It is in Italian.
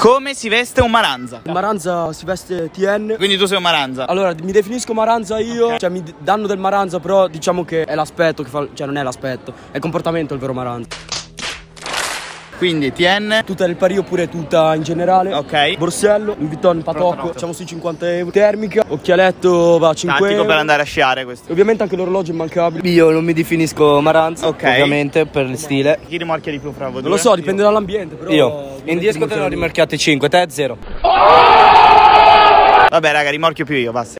Come si veste un Maranza? Il Maranza si veste TN. Quindi tu sei un Maranza. Allora, mi definisco Maranza io, cioè mi danno del Maranza, però diciamo che è l'aspetto che fa, cioè non è l'aspetto, è il comportamento il vero Maranza. Quindi TN. Tuta del pari oppure tuta in generale. Ok. Borsello, un Vuitton Patocco, facciamo sui 50 euro. Termica, occhialetto va a 5 Tattico euro. per andare a sciare questo. Ovviamente anche l'orologio è immancabile. Io non mi definisco Maranza, Ok. ovviamente per il stile. Chi rimorchia di più fra voi Non lo so, dipende dall'ambiente, però. Io. In 10 molto ne ho rimarchiate 5, te 0. Vabbè raga, rimorchio più io, basta.